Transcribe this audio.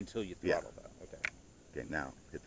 until you Yeah. throttle. Okay. Okay, now hit